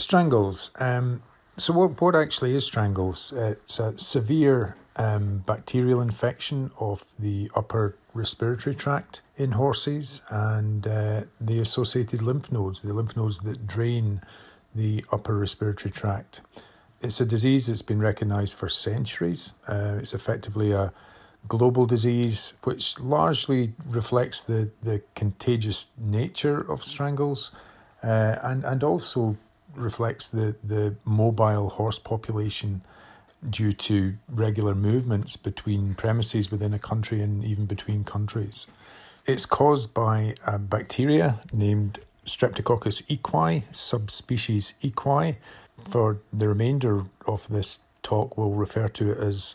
Strangles. Um, so, what, what actually is strangles? It's a severe um, bacterial infection of the upper respiratory tract in horses and uh, the associated lymph nodes, the lymph nodes that drain the upper respiratory tract. It's a disease that's been recognized for centuries. Uh, it's effectively a global disease, which largely reflects the, the contagious nature of strangles uh, and, and also reflects the, the mobile horse population due to regular movements between premises within a country and even between countries. It's caused by a bacteria named Streptococcus equi, subspecies equi. For the remainder of this talk, we'll refer to it as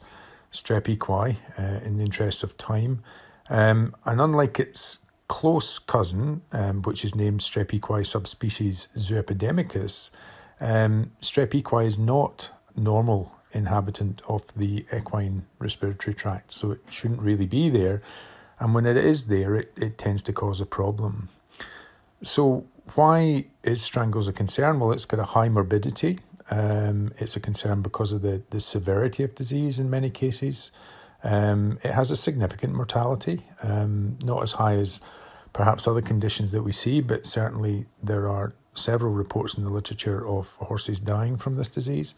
Strep equi uh, in the interest of time. Um, and unlike its close cousin, um, which is named Strep equi subspecies zooepidemicus, um, Strep equi is not normal inhabitant of the equine respiratory tract, so it shouldn't really be there. And when it is there, it, it tends to cause a problem. So, why is strangles a concern? Well, it's got a high morbidity. Um, it's a concern because of the, the severity of disease in many cases. Um, it has a significant mortality, um, not as high as perhaps other conditions that we see, but certainly there are several reports in the literature of horses dying from this disease.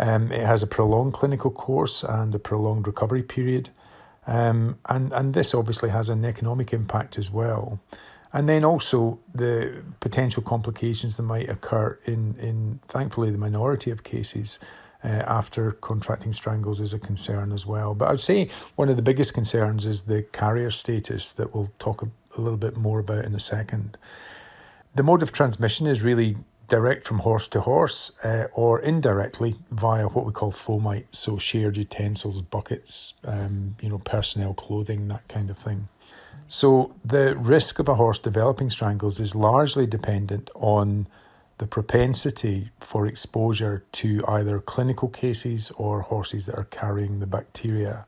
Um, it has a prolonged clinical course and a prolonged recovery period. Um, and, and this obviously has an economic impact as well. And then also the potential complications that might occur in, in thankfully, the minority of cases uh, after contracting strangles is a concern as well. But I'd say one of the biggest concerns is the carrier status that we'll talk a, little bit more about in a second. The mode of transmission is really direct from horse to horse uh, or indirectly via what we call fomite, so shared utensils, buckets, um, you know, personnel clothing, that kind of thing. So the risk of a horse developing strangles is largely dependent on the propensity for exposure to either clinical cases or horses that are carrying the bacteria.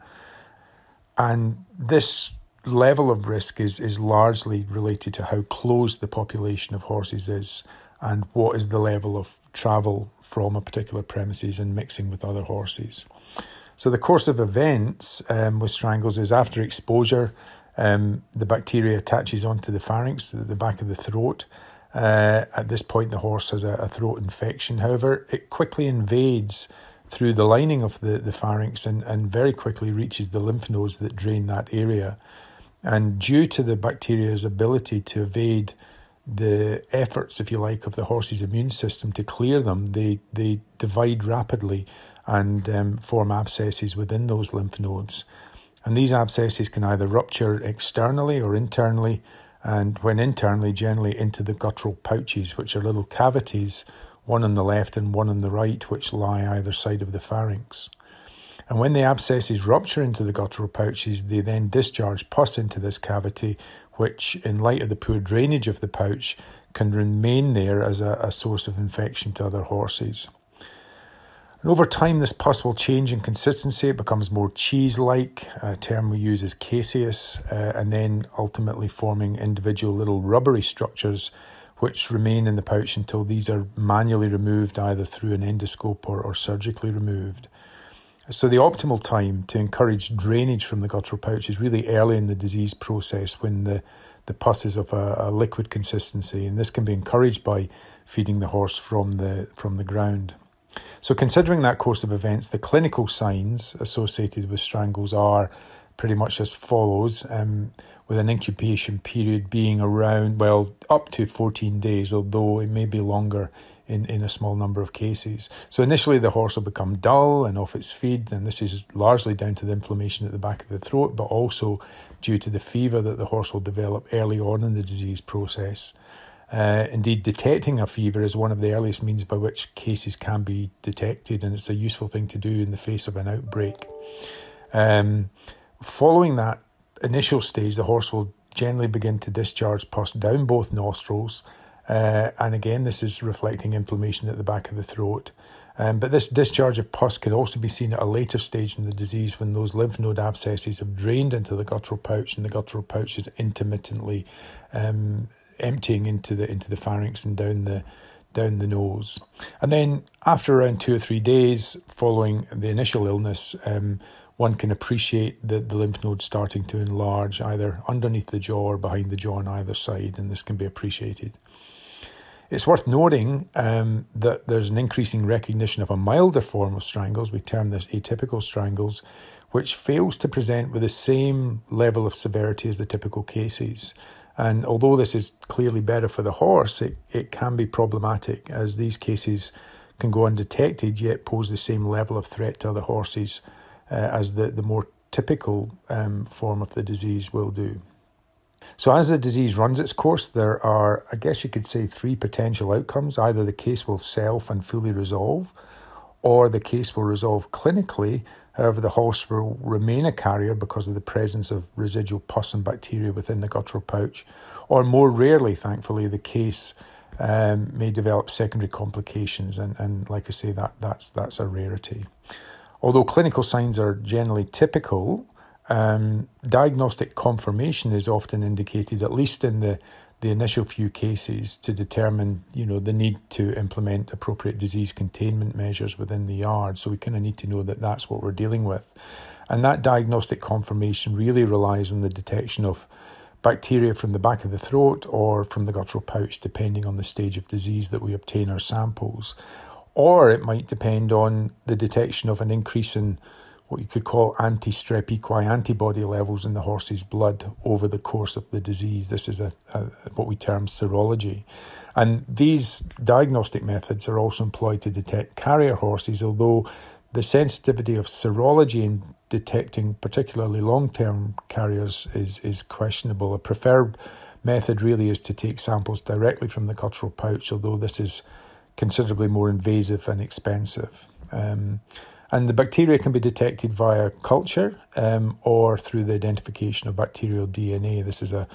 And this level of risk is, is largely related to how close the population of horses is and what is the level of travel from a particular premises and mixing with other horses. So, the course of events um, with strangles is after exposure, um, the bacteria attaches onto the pharynx, the back of the throat. Uh, at this point, the horse has a, a, throat infection. However, it quickly invades through the lining of the, the pharynx and, and very quickly reaches the lymph nodes that drain that area. And due to the bacteria's ability to evade the efforts, if you like, of the horse's immune system to clear them, they, they divide rapidly and um, form abscesses within those lymph nodes. And these abscesses can either rupture externally or internally, and when internally, generally into the guttural pouches, which are little cavities, one on the left and one on the right, which lie either side of the pharynx. And when the abscesses rupture into the guttural pouches, they then discharge pus into this cavity, which, in light of the poor drainage of the pouch, can remain there as a, a source of infection to other horses. And over time, this pus will change in consistency. It becomes more cheese like, a term we use is caseous, uh, and then ultimately forming individual little rubbery structures which remain in the pouch until these are manually removed either through an endoscope or, or surgically removed. So, the optimal time to encourage drainage from the guttural pouch is really early in the disease process when the, the pus is of a, a liquid consistency, and this can be encouraged by feeding the horse from the, from the ground. So, considering that course of events, the clinical signs associated with strangles are pretty much as follows, um, with an incubation period being around, well, up to 14 days, although it may be longer in, in a small number of cases. So, initially, the horse will become dull and off its feed, and this is largely down to the inflammation at the back of the throat, but also due to the fever that the horse will develop early on in the disease process. Uh, indeed, detecting a fever is one of the earliest means by which cases can be detected, and it's a useful thing to do in the face of an outbreak. Um, following that initial stage, the horse will generally begin to discharge pus down both nostrils, uh, and again, this is reflecting inflammation at the back of the throat. Um, but this discharge of pus can also be seen at a later stage in the disease when those lymph node abscesses have drained into the guttural pouch and the guttural pouch is intermittently um, emptying into the into the pharynx and down the down the nose. And then after around two or three days following the initial illness, um, one can appreciate the, the lymph nodes starting to enlarge either underneath the jaw or behind the jaw on either side, and this can be appreciated. It's worth noting um, that there's an increasing recognition of a milder form of strangles, we term this atypical strangles, which fails to present with the same level of severity as the typical cases. And although this is clearly better for the horse, it, it can be problematic as these cases can go undetected yet pose the same level of threat to other horses uh, as the, the more typical um, form of the disease will do. So, as the disease runs its course, there are, I guess you could say, three potential outcomes. Either the case will self and fully resolve, or the case will resolve clinically. However, the horse will remain a carrier because of the presence of residual pus and bacteria within the guttural pouch, or more rarely, thankfully, the case um, may develop secondary complications, and, and like I say, that that's that's a rarity. Although clinical signs are generally typical, um, diagnostic confirmation is often indicated, at least in the, the initial few cases, to determine you know the need to implement appropriate disease containment measures within the yard. So we kind of need to know that that's what we're dealing with, and that diagnostic confirmation really relies on the detection of bacteria from the back of the throat or from the guttural pouch, depending on the stage of disease that we obtain our samples. Or it might depend on the detection of an increase in what you could call anti strep equi antibody levels in the horse's blood over the course of the disease. This is a, a, what we term serology. And these diagnostic methods are also employed to detect carrier horses, although the sensitivity of serology in detecting particularly long term carriers is, is questionable. A preferred method really is to take samples directly from the guttural pouch, although this is considerably more invasive and expensive. Um, and the bacteria can be detected via culture um, or through the identification of bacterial DNA. This is a,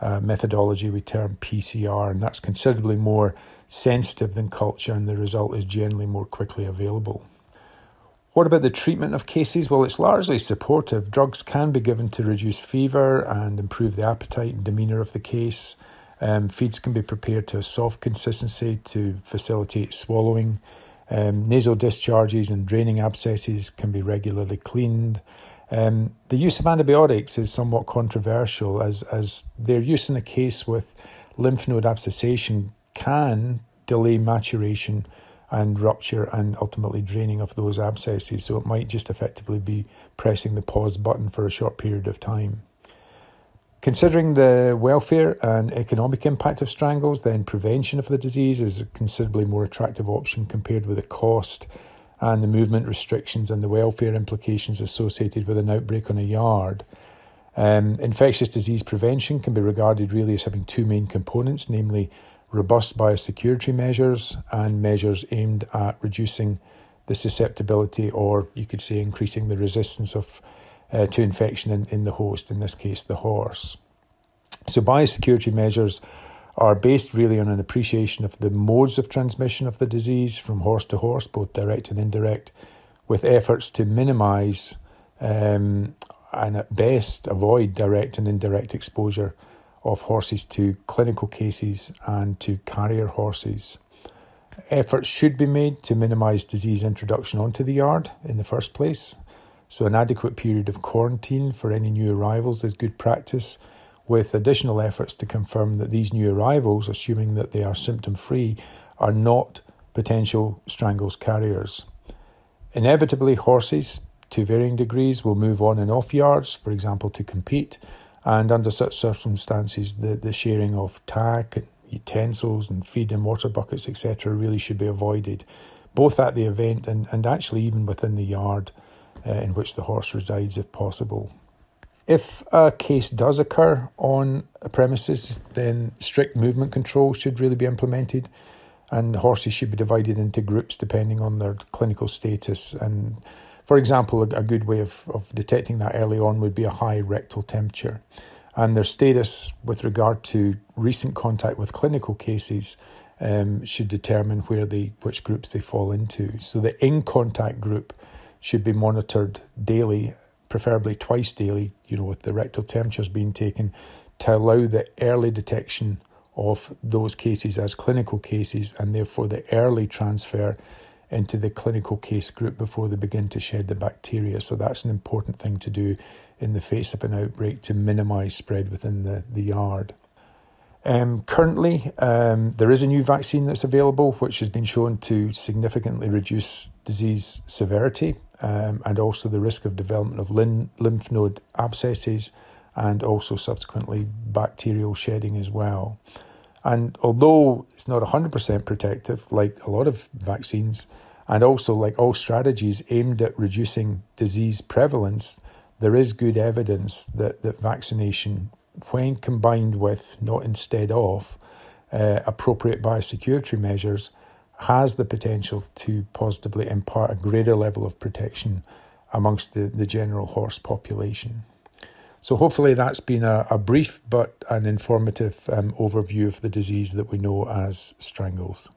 a, methodology we term PCR, and that's considerably more sensitive than culture, and the result is generally more quickly available. What about the treatment of cases? Well, it's largely supportive. Drugs can be given to reduce fever and improve the appetite and demeanour of the case. Um, feeds can be prepared to a soft consistency to facilitate swallowing. Um, nasal discharges and draining abscesses can be regularly cleaned. Um, the use of antibiotics is somewhat controversial as, as their use in a case with lymph node abscessation can delay maturation and rupture and ultimately draining of those abscesses. So it might just effectively be pressing the pause button for a short period of time. Considering the welfare and economic impact of strangles, then prevention of the disease is a considerably more attractive option compared with the cost and the movement restrictions and the welfare implications associated with an outbreak on a yard. Um, infectious disease prevention can be regarded really as having two main components, namely robust biosecurity measures and measures aimed at reducing the susceptibility or you could say increasing the resistance of uh, to infection in, in the host, in this case, the horse. So, biosecurity measures are based really on an appreciation of the modes of transmission of the disease from horse to horse, both direct and indirect, with efforts to minimize um, and at best avoid direct and indirect exposure of horses to clinical cases and to carrier horses. Efforts should be made to minimize disease introduction onto the yard in the first place. So, an adequate period of quarantine for any new arrivals is good practice, with additional efforts to confirm that these new arrivals, assuming that they are symptom free, are not potential strangles carriers. Inevitably, horses, to varying degrees, will move on and off yards, for example, to compete, and under such circumstances, the, the sharing of tack and utensils and feed and water buckets, etc., really should be avoided, both at the event and, and actually even within the yard in which the horse resides if possible. If a case does occur on a premises, then strict movement control should really be implemented, and horses should be divided into groups depending on their clinical status. And for example, a, a good way of, of detecting that early on would be a high rectal temperature. And their status with regard to recent contact with clinical cases um, should determine where they which groups they fall into. So the in contact group should be monitored daily, preferably twice daily, you know, with the rectal temperatures being taken to allow the early detection of those cases as clinical cases and therefore the early transfer into the clinical case group before they begin to shed the bacteria. So that's an important thing to do in the face of an outbreak to minimise spread within the, the yard. Um, currently, um, there is a new vaccine that's available, which has been shown to significantly reduce disease severity um, and also the risk of development of lymph node abscesses and also subsequently bacterial shedding as well. And although it's not 100% protective, like a lot of vaccines, and also like all strategies aimed at reducing disease prevalence, there is good evidence that, that vaccination when combined with, not instead of, uh, appropriate biosecurity measures, has the potential to positively impart a greater level of protection amongst the, the general horse population. So, hopefully, that's been a, a brief but an informative um, overview of the disease that we know as strangles.